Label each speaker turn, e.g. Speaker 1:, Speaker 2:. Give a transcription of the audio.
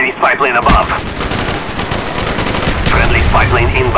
Speaker 1: Enemy spy plane above. Friendly spy plane in.